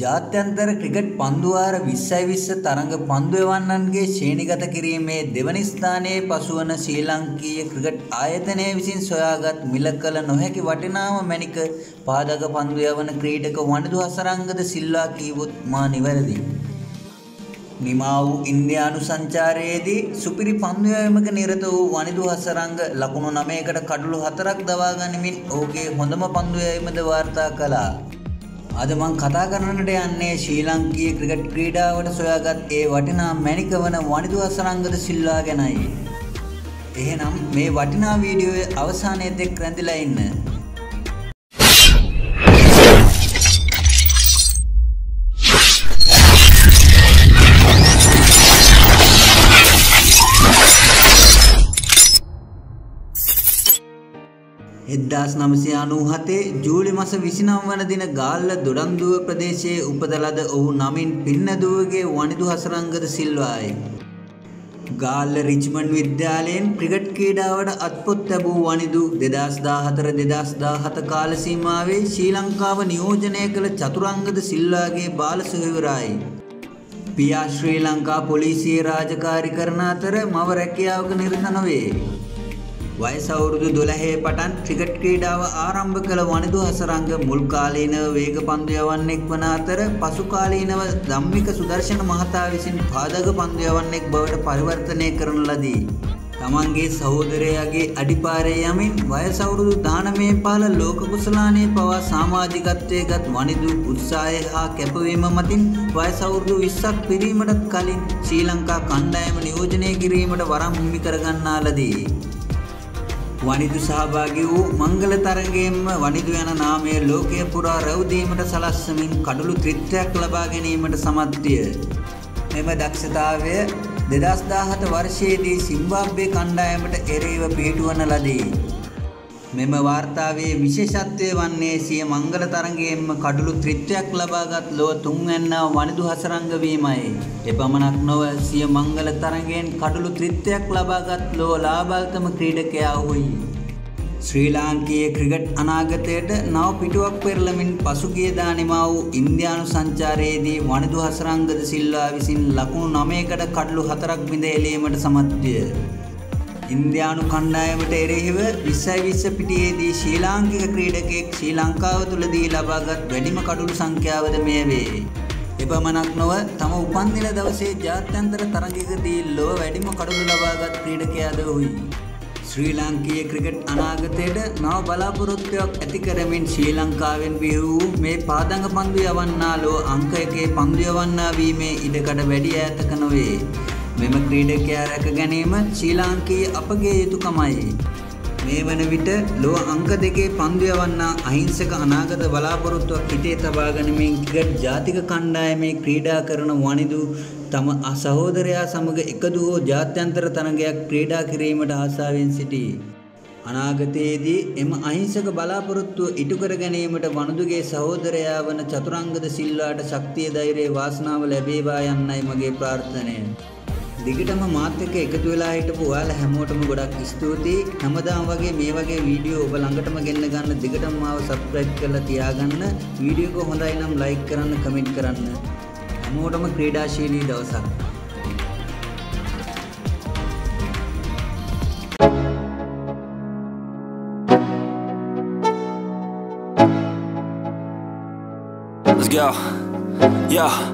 ජාත්‍යන්තර ක්‍රිකට් පන්දුවාර 20යි 20 තරඟ පන්දු එවන්නන්ගේ ශ්‍රේණිගත කිරීමේ දෙවනි ස්ථානයේ පසුවන ශ්‍රී ලංකීය ක්‍රිකට් ආයතනය විසින් සොයාගත් මිල කළ නොහැකි වටිනාම මැණික පාදක පන්දු යවන ක්‍රීඩක වනිදු හසරංගද සිල්වා කීවොත් මා නිවැරදි. නිමා වූ ඉන්දියානු සංචාරයේදී සුපිරි පන්දු යැවීමක නිරත වූ වනිදු හසරංග ලකුණු 9කට කඩලු 4ක් දවා ගනිමින් ඔහුගේ හොඳම පන්දු යැවීමද වාර්තා කළා. අද මං කතා කරන්නට යන්නේ ශ්‍රී ලංකීය ක්‍රිකට් ක්‍රීඩාවට සොයාගත් ඒ වටිනා මැණික වන වනිදු අසරංගද සිල්වා ගැනයි. එහෙනම් මේ වටිනා වීඩියෝවේ අවසානයේ දෙක් රැඳිලා ඉන්න. එද්දාස් නමසය අනූ හතේ ජූලි මස විසිනම් වන දින ගාල්ල දොඩන්දුව ප්‍රදේශයේ උපද ලද ඔහු නමින් පින්නදුවගේ වනිදු හසරංගද සිල්වායි. ගාල්ල රිච්මන්ඩ් විද්‍යාලයෙන් ක්‍රිකට් ක්‍රීඩාවට අත්පොත් ලැබූ වනිදු දෙදස් දාහතර දෙදස් දාහත කාලසීමාවේ ශ්‍රී ලංකාව නියෝජනය කළ චතුරංගද සිල්වාගේ බාල සොහවරයි. පියා ශ්‍රී ලංකා පොලිසියේ රාජකාරි කරන අතර මව රැකියාවක නිරත නොවේ. වයස අවුරුදු 12 පටන් ක්‍රිකට් ක්‍රීඩාව ආරම්භ කළ වනිදු හසරංග මුල් කාලීනව වේග පන්දු යවන්නෙක් වන අතර පසු කාලීනව ධම්මික සුදර්ශන මහතා විසින් පාදක පන්දු යවන්නෙක් බවට පරිවර්තනය කරන ලදී. තමන්ගේ සහෝදරයාගේ අඩිපාරේ යමින් වයස අවුරුදු 19 පහළ ලෝක කුසලානයේ පවා සමාජිකත්වයේ ගත් වනිදු උත්සාහය හා කැපවීම මතින් වයස අවුරුදු 20ක් පිරීමටත් කලින් ශ්‍රී ලංකා කණ්ඩායම නියෝජනය කිරීමට වරම් හිමි කරගන්නා ලදී. වනිදු සහභාගී වූ මංගල තරගයෙන්ම වනිදු යන නාමය ලෝකය පුරා රැවදීමට සලස්සමින් කඩළු ත්‍රිත්වයක් ලබා ගැනීමට සමත් විය. මෙම දක්ෂතාවය 2017 වර්ෂයේදී සිම්බාබ්වේ කණ්ඩායමට එරෙහිව පිහිටුවන ලදී. මෙම වාර්තාවේ විශේෂත්වය වන්නේ සිය මංගල තරගයෙන්ම කඩළු ත්‍රිත්වයක් ලබාගත් ලොව තුන්වැන්නා වනිදු හසරංග වීමයි. එපමණක් නොව සිය මංගල තරගයෙන් කඩළු ත්‍රිත්වයක් ලබාගත් ලොව ලාබල්තම ක්‍රීඩකයා වූයි. ශ්‍රී ලාංකීය ක්‍රිකට් අනාගතයට නව පිටුවක් පෙරළමින් පසුගියදා නිමා වූ ඉන්දියානු සංචාරයේදී වනිදු හසරංගද සිල්වා විසින් ලකුණු 9කට කඩළු 4ක් බිඳ එළීමට සමත් විය. ඉන්දයානු කණ්ඩායමට එරෙහිව විස්සයි විස්ස පිටියේදී ශ්‍රී ලාංකික ක්‍රීඩකෙක් ශ්‍රී ලංකාව තුළදී ලබාගත් වැඩිම කඩුළු සංඛ්‍යාවද මෙය වේ. එපමණක් නොව තම උපන්දින දවසේ ජාත්‍යන්තර තරගයකදී ලොව වැඩිම කඩුළු ලබාගත් ක්‍රීඩකයාද වූයි. ශ්‍රී ලාංකීය ක්‍රිකට් අනාගතයට නව බලාපොරොත්තුවක් ඇති කරමින් ශ්‍රී ලංකාවෙන් බිහි වූ මේ පාදංග පන්දු යවන්නා ලෝ අංක එකේ පන්දු යවන්නා වීමේ ඉඩකඩ වැඩි ඈතක නොවේ. මෙම ක්‍රීඩකයා රැක ගැනීම ශ්‍රී ලාංකීය අපගේ යුතුකමයි. මේ වන විට ලොව අංක දෙකේ පන්දු යවන්නා අහිංසක අනාගත බලාපොරොත්තුවක් හිතේ තබා ගනිමින් ක්‍රිකට් ජාතික කණ්ඩායමේ ක්‍රීඩා කරන වනිදු තම සහෝදරයා සමග එකදු හෝ ජාත්‍යන්තර තරගයක් ක්‍රීඩා කිරීමට ආසාවෙන් සිටී. අනාගතයේදී එම අහිංසක බලාපොරොත්තුව ඉටු කර ගැනීමට වනුදුගේ සහෝදරයා වන චතුරංගද සිල්වාට ශක්තිය ධෛර්යය වාසනාව ලැබේවා යන්නයි මගේ ප්‍රාර්ථනය. දිගටම මාත් එක්ක එකතු වෙලා හිටපු ඔයාලා හැමෝටම ගොඩක් ස්තුතියි. හැමදාම වගේ මේ වගේ වීඩියෝ ඔබ ළඟටම ගෙන්න ගන්න දිගටම මාව සබ්ස්ක්‍රයිබ් කරලා තියාගන්න. වීඩියෝ එක හොඳයි නම් ලයික් කරන්න, කමෙන්ට් කරන්න. හැමෝටම ක්‍රීඩාශීලී දවසක්. Let's go. Yo.